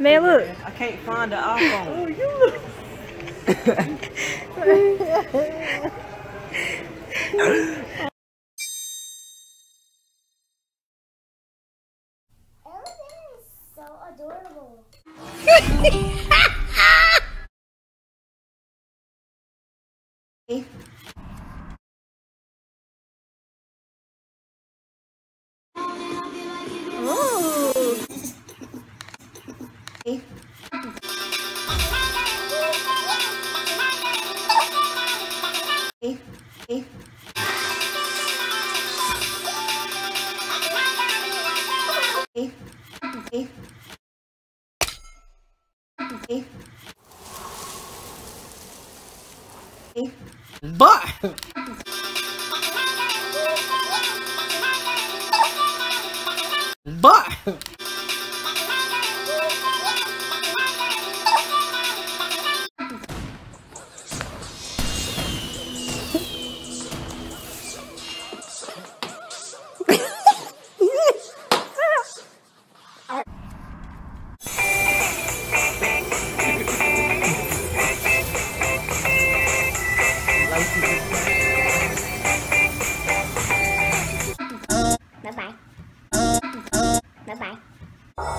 Man, look. I can't find the iPhone. Oh, you! Everything is so adorable. But but Bye bye. Bye bye.